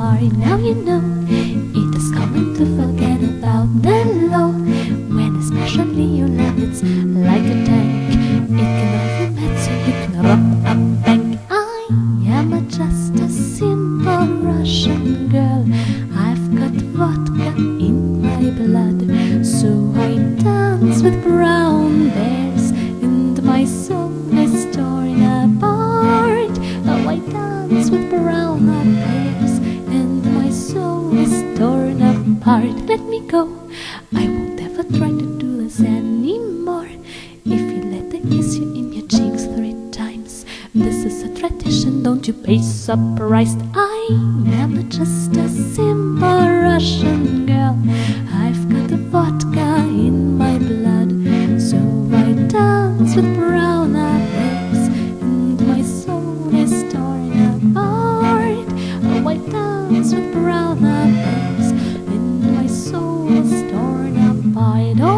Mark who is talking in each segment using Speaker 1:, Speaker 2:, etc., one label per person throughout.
Speaker 1: Now you know it is common to forget about the law. When especially you love, it's like a tank. It can mad, so you can rob a bank. I am a just a simple Russian girl. I've got vodka in my blood, so I dance with brown bears, and my song is torn apart. Oh, I dance with brown bears, is torn apart. Let me go. I won't ever try to do this anymore. If you let the kiss you in your cheeks three times, this is a tradition. Don't you be surprised. I am just a simple Russian girl. I've got the vodka in my blood, so I dance with pride. is torn up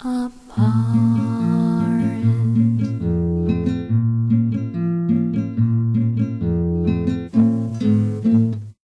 Speaker 1: upon